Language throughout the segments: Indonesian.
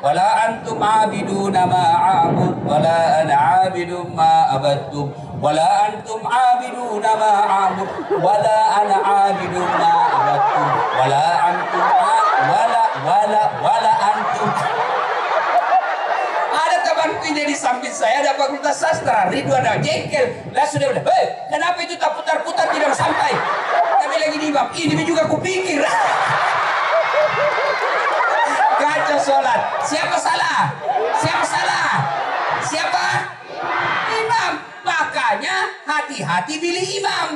ولا أنتم عابدون ما أعبد ولا أنا عابد ما عبدتم ولا أنتم عابدون ما أعبد ولا أنا عابد ما عبدتم ولا أنتم ع- ولا ولا ولا أنتم ada teman ini di samping saya ada fakultas sastra Ridwan ada jengkel lah sudah bilang hei kenapa itu tak putar-putar tidak sampai kami lagi di imam ini juga kupikir kacau sholat siapa salah? Siapa salah? Siapa? Imam. Makanya hati-hati pilih imam.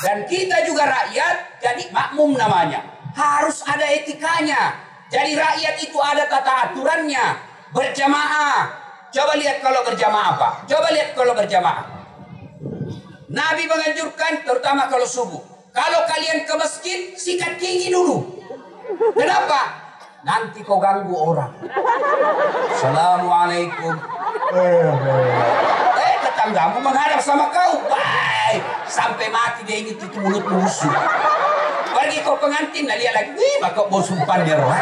Dan kita juga rakyat jadi makmum namanya. Harus ada etikanya. Jadi rakyat itu ada tata aturannya. Berjamaah. Coba lihat kalau berjamaah apa? Coba lihat kalau berjamaah. Nabi menganjurkan terutama kalau subuh. Kalau kalian ke masjid sikat tinggi dulu. Kenapa nanti kau ganggu orang. Assalamualaikum. Eh tetanggamu menghadap sama kau. Baik sampai mati dia ingat itu mulut musuh. Pergi kau pengantin nah lihat lagi. Maka bau sumpan dia roh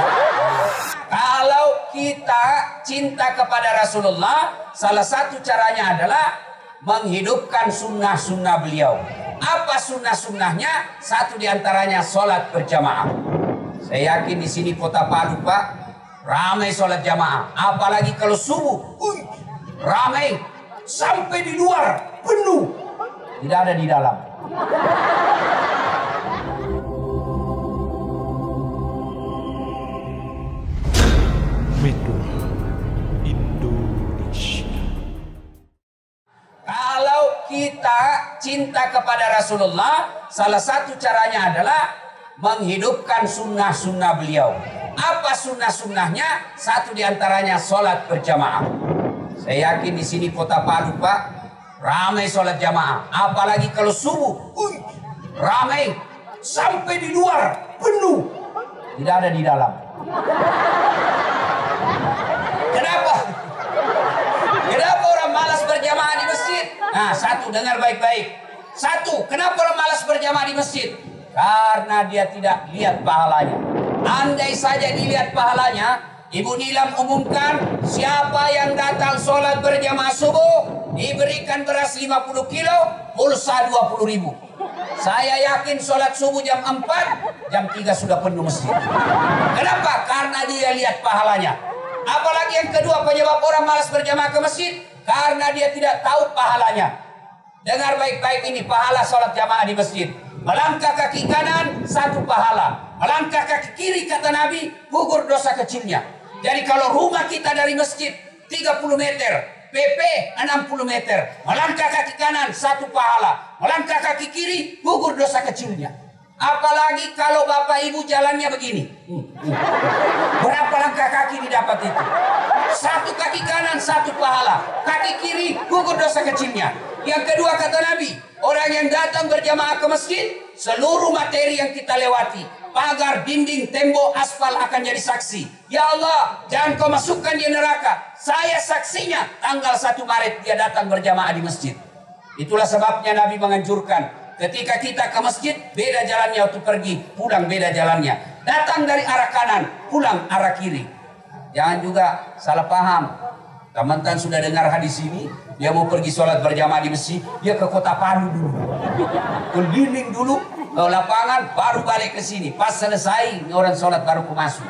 kalau kita cinta kepada Rasulullah salah satu caranya adalah menghidupkan sunnah-sunnah beliau. Apa sunnah-sunnahnya? Satu di antaranya sholat berjamaah saya yakin di sini kota Palu Pak ramai sholat jamaah. Apalagi kalau subuh Uy, ramai. Sampai di luar penuh. Tidak ada di dalam. Indonesia. Kalau kita cinta kepada Rasulullah, salah satu caranya adalah menghidupkan sunnah-sunnah beliau. Apa sunnah-sunnahnya? Satu di antaranya sholat berjamaah. Saya yakin di sini kota Palu Pak, ramai sholat jamaah. Apalagi kalau subuh, Uy, ramai sampai di luar penuh, tidak ada di dalam. Kenapa? Kenapa orang malas berjamaah di masjid? Nah, satu dengar baik-baik. Satu, kenapa orang malas berjamaah di masjid? Karena dia tidak lihat pahalanya. Andai saja dilihat pahalanya, Ibu Nilam umumkan siapa yang datang sholat berjamaah subuh diberikan beras 50 kilo, pulsa 20 ribu. Saya yakin sholat subuh jam 4, jam 3 sudah penuh masjid. Kenapa? Karena dia lihat pahalanya. Apalagi yang kedua penyebab orang malas berjamaah ke masjid karena dia tidak tahu pahalanya. Dengar baik-baik ini pahala sholat jamaah di masjid. Melangkah kaki kanan satu pahala, melangkah kaki kiri kata Nabi gugur dosa kecilnya. Jadi kalau rumah kita dari masjid 30 meter, PP 60 meter, melangkah kaki kanan satu pahala, melangkah kaki kiri gugur dosa kecilnya. Apalagi kalau bapak ibu jalannya begini. Hmm, hmm. Berapa langkah kaki didapat itu? Satu kaki kanan, satu pahala. Kaki kiri, gugur dosa kecilnya. Yang kedua kata Nabi, orang yang datang berjamaah ke masjid, seluruh materi yang kita lewati, pagar, dinding, tembok, aspal akan jadi saksi. Ya Allah, jangan kau masukkan dia neraka. Saya saksinya, tanggal 1 Maret dia datang berjamaah di masjid. Itulah sebabnya Nabi menganjurkan Ketika kita ke masjid, beda jalannya waktu pergi, pulang beda jalannya. Datang dari arah kanan, pulang arah kiri. Jangan juga salah paham. Teman-teman sudah dengar hadis ini, dia mau pergi sholat berjamaah di masjid, dia ke kota Palu dulu. Keliling dulu, ke lapangan, baru balik ke sini. Pas selesai, orang sholat baru ke masuk.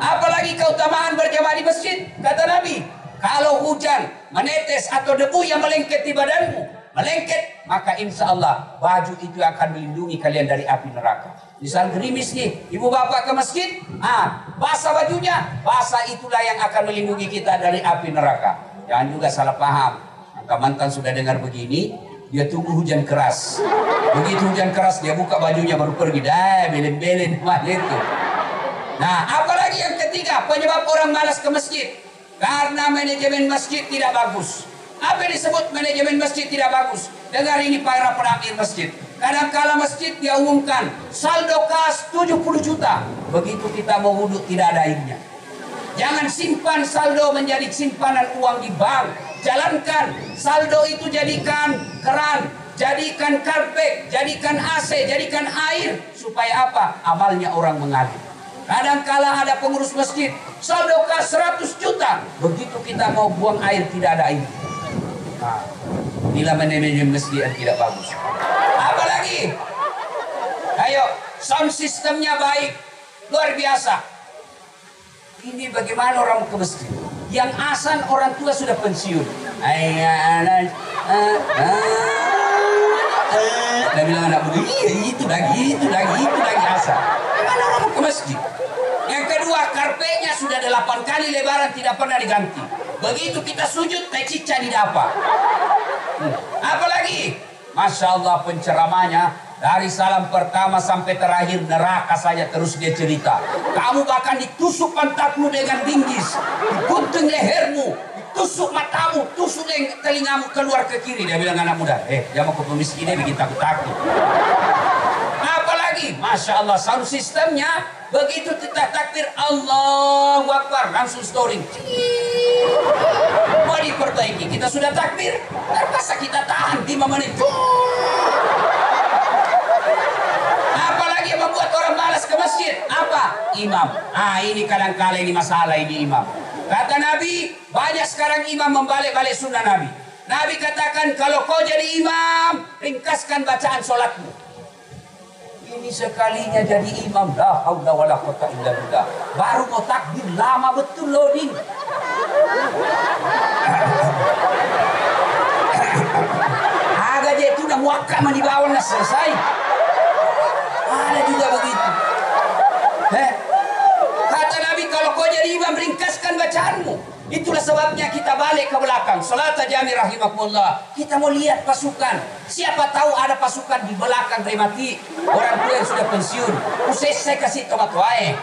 Apalagi keutamaan berjamaah di masjid, kata Nabi. Kalau hujan, menetes atau debu yang melengket di badanmu, melengket, maka insya Allah baju itu akan melindungi kalian dari api neraka. Misal gerimis nih, ibu bapak ke masjid, ah, basah bajunya, basah itulah yang akan melindungi kita dari api neraka. Jangan juga salah paham. Maka mantan sudah dengar begini, dia tunggu hujan keras. Begitu hujan keras, dia buka bajunya baru pergi. Dah, belen-belen, mah itu. Nah, apalagi yang ketiga, penyebab orang malas ke masjid. Karena manajemen masjid tidak bagus. Apa yang disebut manajemen masjid tidak bagus? Dengar ini para penamir masjid. Kadang-kala masjid dia umumkan saldo kas 70 juta. Begitu kita mau wudhu tidak ada airnya. Jangan simpan saldo menjadi simpanan uang di bank. Jalankan saldo itu jadikan keran, jadikan karpet, jadikan AC, jadikan air supaya apa? Amalnya orang mengalir. Kadangkala ada pengurus masjid, sedekah 100 juta. Begitu kita mau buang air tidak ada air. Bila manajemen masjid tidak bagus. Apalagi? Ayo, sound sistemnya baik, luar biasa. Ini bagaimana orang ke masjid? Yang asan orang tua sudah pensiun. Ayah, Dia bilang anak muda, iya itu lagi, itu lagi, itu lagi asal. Bagaimana orang ke masjid? Yang kedua, karpetnya sudah delapan kali lebaran tidak pernah diganti. Begitu kita sujud, teh cica di. Hmm. Apalagi, Masya Allah penceramanya dari salam pertama sampai terakhir neraka saja terus dia cerita. Kamu bahkan ditusuk pantatmu dengan binggis, digunting lehermu, tusuk matamu, tusuk telingamu keluar ke kiri. Dia bilang anak muda, eh jangan mau ke ini bikin takut-takut. Masya Allah, sound sistemnya begitu kita takbir Allah Akbar, langsung storing. Mau diperbaiki, kita sudah takbir, terpaksa kita tahan 5 menit. Apalagi yang membuat orang malas ke masjid? Apa? Imam. Ah ini kadang-kala ini masalah ini imam. Kata Nabi, banyak sekarang imam membalik-balik sunnah Nabi. Nabi katakan, kalau kau jadi imam, ringkaskan bacaan sholatmu. Ini sekalinya jadi imam, dah haula wala quwata illa billah. Baru mau takbir lama betul loading. Agak dia itu udah muakam di bawah selesai. Ada juga begitu. Eh, Kata Nabi kalau kau jadi imam ringkaskan bacaanmu. Itulah sebabnya kita balik ke belakang. Salat jami rahimahullah. Kita mau lihat pasukan. Siapa tahu ada pasukan di belakang remati. Orang tua yang sudah pensiun. Usai saya kasih tomat wae.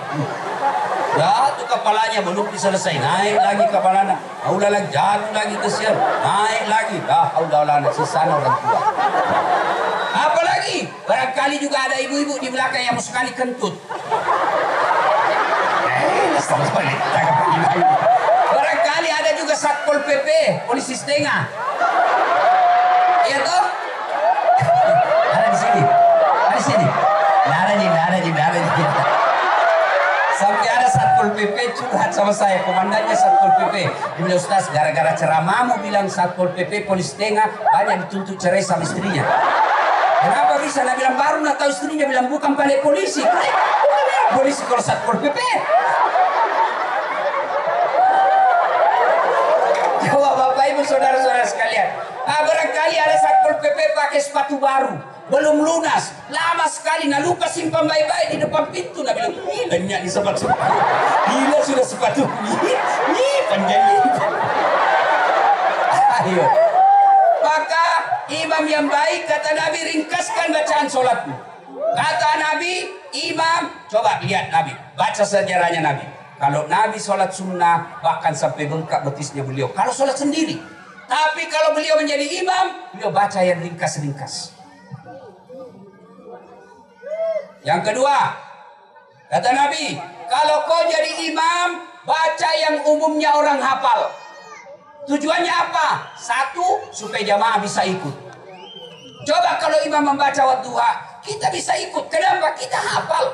Ya, itu kepalanya belum diselesai. Naik lagi kepalanya. Aulah lagi jatuh lagi ke siang. Naik lagi. Dah, aulah lah sisa orang tua. Apalagi barangkali juga ada ibu-ibu di belakang yang sekali kentut. Barangkali ada juga Satpol PP, polisi setengah. Iya toh? Ada di sini. Ada di sini. Nggak ada nggak ada nggak ada nih. Sampai ada Satpol PP curhat sama saya, komandannya Satpol PP. Dia Ustaz, gara-gara ceramahmu bilang Satpol PP, polisi setengah, banyak dituntut cerai sama istrinya. Kenapa bisa? Dia bilang, baru nggak tahu istrinya bilang, bukan pandai polisi. Polisi kalau Satpol PP. Ibu saudara-saudara sekalian. Ah, barangkali ada Satpol PP pakai sepatu baru. Belum lunas. Lama sekali. Nah lupa simpan baik-baik di depan pintu. Nah bilang, gila di sepatu. Gila sudah sepatu. Ini panjangnya. Ayo. Maka imam yang baik kata Nabi ringkaskan bacaan sholatmu. Kata Nabi, imam, coba lihat Nabi, baca sejarahnya Nabi. Kalau Nabi sholat sunnah, bahkan sampai bengkak betisnya beliau. Kalau sholat sendiri. Tapi kalau beliau menjadi imam, beliau baca yang ringkas-ringkas. Yang kedua, kata Nabi, kalau kau jadi imam, baca yang umumnya orang hafal. Tujuannya apa? Satu, supaya jamaah bisa ikut. Coba kalau imam membaca wadduha, kita bisa ikut. Kenapa? Kita hafal.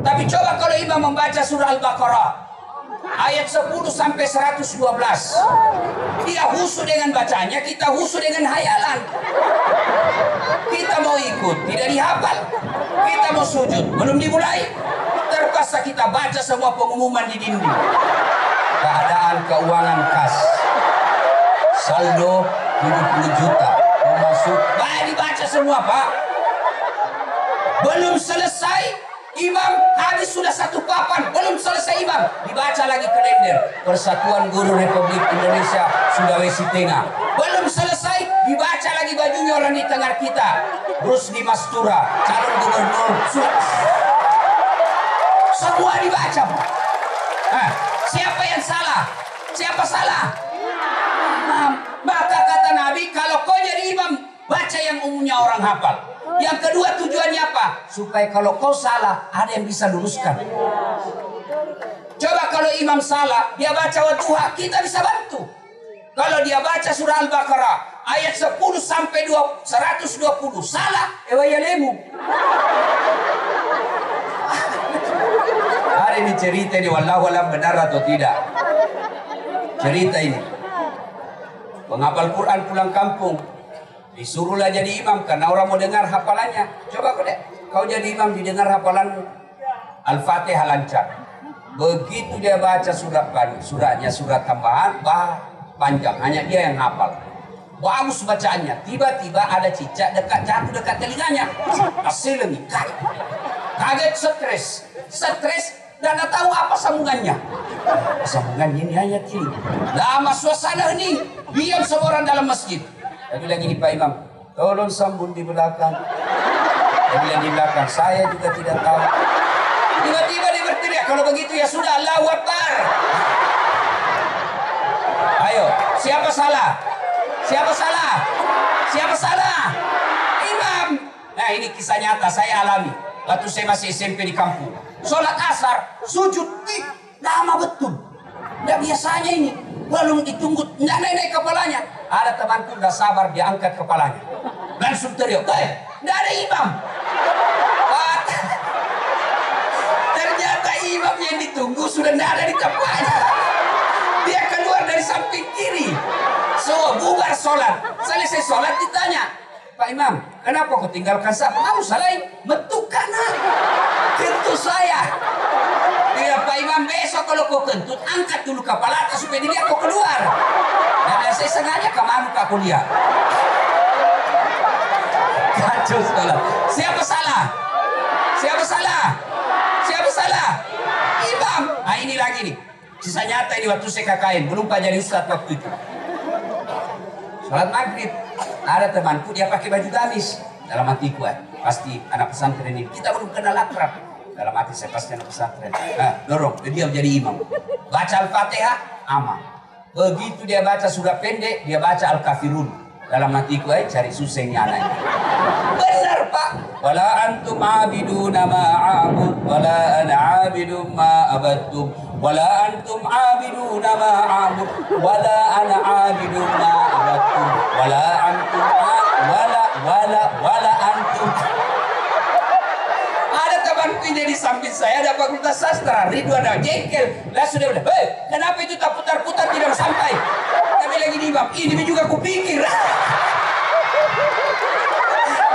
Tapi coba kalau imam membaca surah Al-Baqarah ayat 10 sampai 112. Dia husu dengan bacanya, kita husu dengan hayalan. Kita mau ikut, tidak dihafal. Kita mau sujud, belum dimulai. Terpaksa kita baca semua pengumuman di dinding. Keadaan keuangan kas. Saldo 70 juta. Masuk, baik dibaca semua, Pak. Belum selesai, Imam habis sudah satu papan, belum selesai imam. Dibaca lagi kalender. Persatuan Guru Republik Indonesia Sulawesi Tengah. Belum selesai, dibaca lagi bajunya orang di tengah kita. Rusdi Mastura, calon gubernur Semua dibaca. Nah, siapa yang salah? Siapa salah? Maka kata Nabi, kalau kau jadi imam, baca yang umumnya orang hafal. Yang kedua tujuannya apa? Supaya kalau kau salah, ada yang bisa luruskan. Coba kalau imam salah, dia baca wadduha, kita bisa bantu. Kalau dia baca surah Al-Baqarah, ayat 10 sampai 120, salah, ewa ya lemu. Ada ini cerita ini wallahu alam benar atau tidak. Cerita ini. Penghafal Quran pulang kampung. Disuruhlah jadi imam karena orang mau dengar hafalannya. Coba kau deh, kau jadi imam didengar hafalanmu. Al-Fatihah lancar. Begitu dia baca surat suratnya surat tambahan, bah panjang. Hanya dia yang hafal. Bagus bacaannya. Tiba-tiba ada cicak dekat jatuh dekat telinganya. Hasil ini kaget stres, stres dan tak tahu apa sambungannya. Sambungannya ini ayat ini. Lama suasana ini, diam semua orang dalam masjid. Tapi lagi ini Pak Imam, tolong sambung di belakang. Tapi yang di belakang, saya juga tidak tahu. Tiba-tiba dia berteriak, kalau begitu ya sudah, Allah Akbar. Ayo, siapa salah? Siapa salah? Siapa salah? Imam. Nah ini kisah nyata saya alami. Waktu saya masih SMP di kampung. Sholat asar, sujud. Ih, lama betul. Tidak biasanya ini. Belum ditunggu, tidak naik-naik kepalanya. Ada temanku tidak sabar, dia angkat kepalanya. Langsung teriak, eh, tidak ada imam. Ternyata imam yang ditunggu sudah tidak ada di kepalanya. Dia keluar dari samping kiri. So, bubar sholat. Selesai sholat ditanya, Pak Imam, kenapa kau tinggalkan saya? Kamu salah, metuk kanan. Kentut saya. Ya Pak Imam, besok kalau kau kentut, angkat dulu kepala atas supaya dilihat kau keluar. Dan saya sengaja ke mana kak kuliah. Kacau sekolah. Siapa salah? Siapa salah? Siapa salah? Imam. Nah ini lagi nih. Sisa nyata ini waktu saya KKN. Belum jadi ustaz waktu itu. Sholat maghrib. Ada temanku dia pakai baju gamis. Dalam hatiku eh, pasti anak pesantren ini. Kita belum kenal akrab. Dalam hati saya pasti anak pesantren. Nah, dorong, dia jadi imam. Baca Al-Fatihah, aman. Begitu dia baca surah pendek, dia baca Al-Kafirun. Dalam hatiku eh, cari susahnya anak ini. Benar pak. Wala antum abiduna ma'abud. Wala ana Wala antum abiduna ma'abud. Wala ana abidun ma'abadtum. Wala antum wala wala wala antum. Ada temanku ini di samping saya ada fakultas sastra, Ridwan jengkel. Lah sudah bilang, hei, kenapa itu tak putar-putar tidak sampai? Tapi lagi di imam, ini juga kupikir.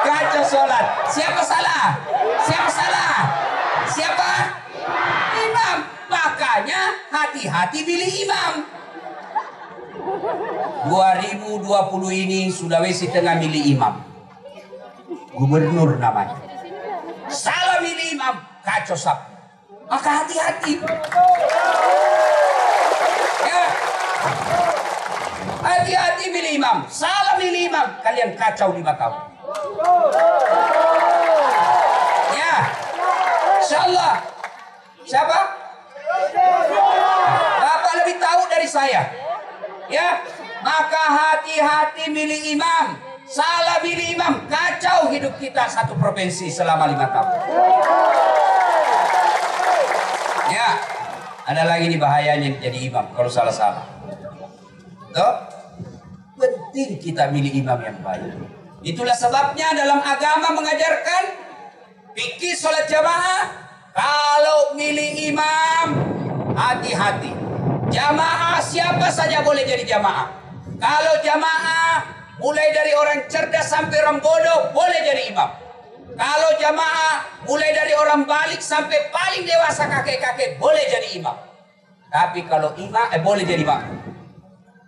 Kacau sholat. Siapa salah? Siapa salah? Hati-hati pilih imam. 2020 ini Sulawesi Tengah milih imam. Gubernur namanya. Salah milih imam, kacau sap. Maka hati-hati. Ya. Hati-hati milih imam. Salah milih imam, kalian kacau lima tahun. Ya. Insyaallah. Siapa? Bapak dari saya. Ya. Maka hati-hati milih imam. Salah milih imam, kacau hidup kita satu provinsi selama lima tahun. Ya, ada lagi nih bahayanya jadi imam kalau salah-salah. Tuh, penting kita milih imam yang baik. Itulah sebabnya dalam agama mengajarkan pikir sholat jamaah. Kalau milih imam, hati-hati. Jamaah siapa saja boleh jadi jamaah. Kalau jamaah mulai dari orang cerdas sampai orang bodoh boleh jadi imam. Kalau jamaah mulai dari orang balik sampai paling dewasa kakek-kakek boleh jadi imam. Tapi kalau imam eh boleh jadi imam.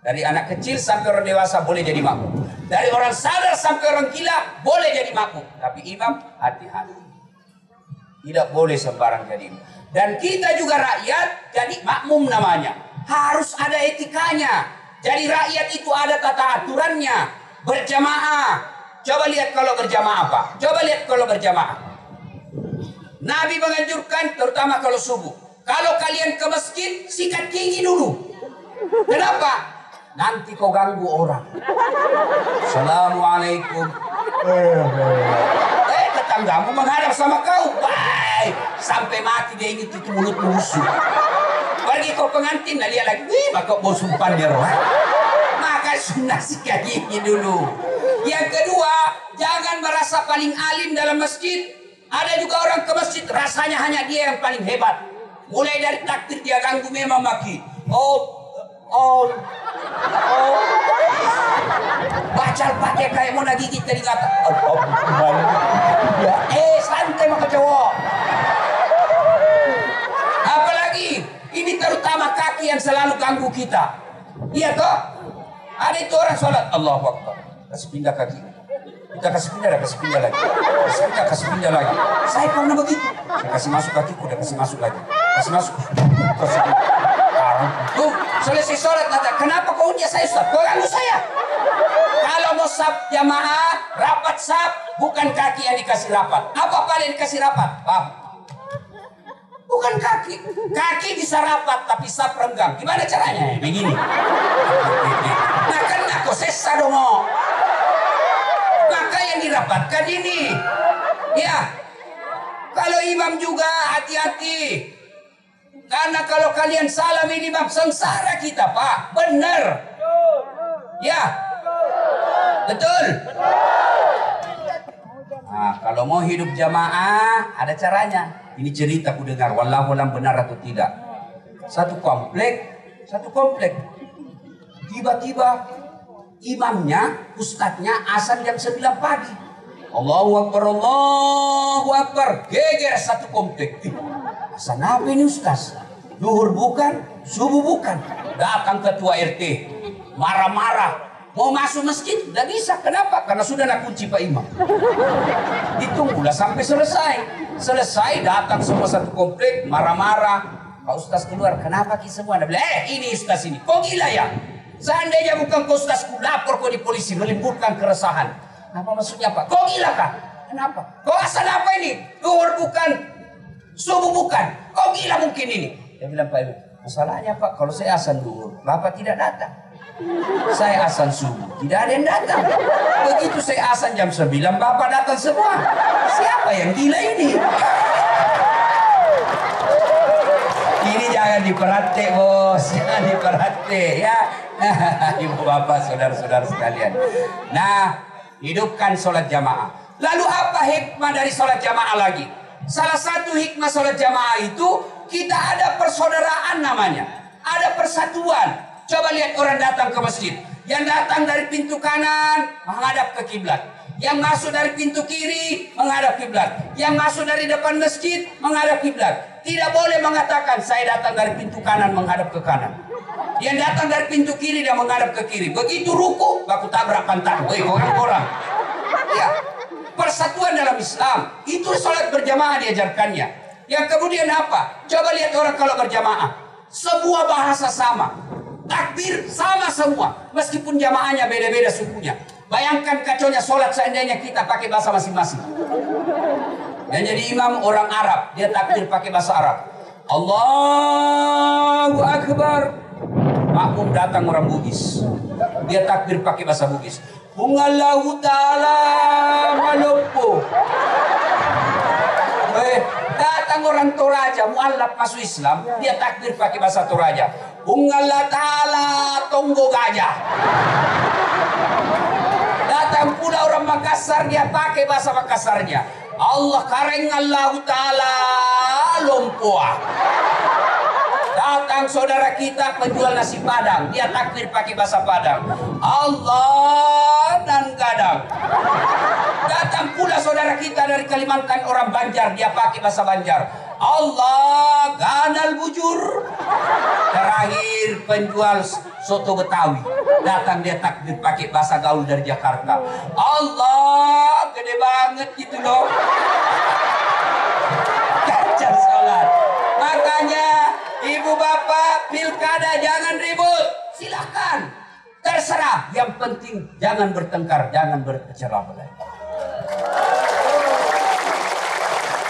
Dari anak kecil sampai orang dewasa boleh jadi makmum. Dari orang sadar sampai orang gila boleh jadi makmum. Tapi imam hati-hati. Tidak boleh sembarang jadi imam. Dan kita juga rakyat jadi makmum namanya. Harus ada etikanya. Jadi rakyat itu ada tata aturannya. Berjamaah. Coba lihat kalau berjamaah apa. Coba lihat kalau berjamaah. Nabi menganjurkan terutama kalau subuh. Kalau kalian ke masjid, sikat gigi dulu. Kenapa? Nanti kau ganggu orang. Assalamualaikum. Eh, tetanggamu menghadap sama kau. Baik. Sampai mati dia ingat itu mulut musuh. Pergi kau pengantin, nah dia lagi. Wih, maka bau sumpan dia roh. Maka sunnah sikat gigi dulu. Yang kedua, jangan merasa paling alim dalam masjid. Ada juga orang ke masjid, rasanya hanya dia yang paling hebat. Mulai dari takdir dia ganggu memang maki. Oh, oh, oh. Bacal pakai kayak mau nagigit tadi kata. Oh, oh, ya, eh santai maka cowok. Apalagi ini kaki yang selalu ganggu kita. Iya toh? Ada itu orang sholat Allah Akbar. Kasih pindah kaki. Kita kasih pindah, dah kasih pindah lagi. Kasih pindah, kasih pindah lagi. Saya pernah begitu. Saya kasih masuk kakiku, udah kasih masuk lagi. Kasih masuk. Kasih pindah. Tuh, selesai sholat kata, kenapa kau unya saya Ustaz? Kau ganggu saya. Kalau mau sab jamaah, rapat sab, bukan kaki yang dikasih rapat. Apa paling dikasih rapat? Paham? Bukan kaki. Kaki bisa rapat tapi sab renggang. Gimana caranya? Begini. Nah kan aku sesa dong. Maka yang dirapatkan ini. Ya. Kalau imam juga hati-hati. Karena kalau kalian salah ini bab sengsara kita, Pak. Benar. Ya. Betul. Nah, kalau mau hidup jamaah, ada caranya. Ini cerita ku dengar, wallahu alam benar atau tidak. Satu komplek, satu komplek. Tiba-tiba imamnya, ustadznya asan jam 9 pagi. Allahu Akbar, Allahu Akbar. Geger satu komplek. Ih, Asan apa ini ustaz? Duhur bukan, subuh bukan. Datang ketua RT, marah-marah. Mau masuk masjid, tidak bisa. Kenapa? Karena sudah nak kunci Pak Imam. Ditunggulah sampai selesai. Selesai, datang semua satu komplek, marah-marah. Pak Ustaz keluar, kenapa ki semua? Anda bilang, eh ini Ustaz ini. Kok gila ya? Seandainya bukan kau Ustaz, ku lapor kau di polisi, melimputkan keresahan. Apa maksudnya Pak? Kau gila kah? Kenapa? Kau asal apa ini? Duhur bukan, subuh bukan. Kau gila mungkin ini. Dia bilang Pak Ibu, masalahnya Pak, kalau saya asan duhur, Bapak tidak datang. Saya asan subuh, tidak ada yang datang. Begitu saya asan jam 9, Bapak datang semua. Siapa yang gila ini? Ini jangan diperhati bos, jangan diperhati ya. Ibu bapak, saudara-saudara sekalian. Nah, hidupkan sholat jamaah. Lalu apa hikmah dari sholat jamaah lagi? Salah satu hikmah sholat jamaah itu kita ada persaudaraan namanya. Ada persatuan. Coba lihat orang datang ke masjid. Yang datang dari pintu kanan menghadap ke kiblat. Yang masuk dari pintu kiri menghadap kiblat. Yang masuk dari depan masjid menghadap kiblat. Tidak boleh mengatakan saya datang dari pintu kanan menghadap ke kanan. Yang datang dari pintu kiri dan menghadap ke kiri. Begitu ruku, baku tabrak pantat. Woi, orang-orang. Ya, persatuan dalam Islam. Itu sholat berjamaah diajarkannya. Yang kemudian apa? Coba lihat orang kalau berjamaah. Semua bahasa sama. Takbir sama semua. Meskipun jamaahnya beda-beda sukunya. Bayangkan kacaunya sholat seandainya kita pakai bahasa masing-masing. Yang jadi imam orang Arab. Dia takbir pakai bahasa Arab. Allahu Akbar. Makmum datang orang Bugis. Dia takbir pakai bahasa Bugis. Bungallahu ta'ala malumpu. Eh, datang orang Toraja, mualaf masuk Islam, dia takbir pakai bahasa Toraja. Bungallah ta'ala tonggo gajah. Datang pula orang Makassar, dia pakai bahasa Makassarnya. Allah kareng Allah ta'ala lumpua. Datang saudara kita penjual nasi padang. Dia takbir pakai bahasa padang. Allah dan gadang. Datang pula saudara kita dari Kalimantan orang Banjar. Dia pakai bahasa Banjar. Allah ganal bujur. Terakhir penjual soto Betawi. Datang dia takbir pakai bahasa gaul dari Jakarta. Allah gede banget gitu loh. Kacau sholat. Makanya ibu bapak pilkada jangan ribut. Silakan. Terserah. Yang penting jangan bertengkar, jangan berpecah belah.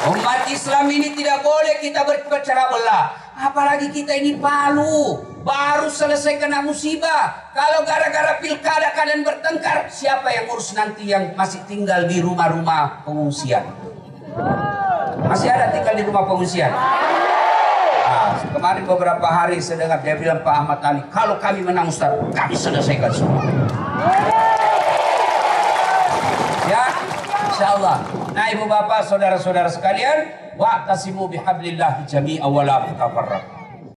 Umat Islam ini tidak boleh kita berpecah belah. Apalagi kita ini palu. Baru selesai kena musibah. Kalau gara-gara pilkada kalian bertengkar, siapa yang urus nanti yang masih tinggal di rumah-rumah pengungsian? Masih ada tinggal di rumah pengungsian? Nah, kemarin beberapa hari saya dengar dia bilang Pak Ahmad Ali, kalau kami menang Ustaz, kami selesaikan semua. Ya, insya Allah. Nah ibu bapak, saudara-saudara sekalian, Wa'tasimu bihablillahi jami'a wa la.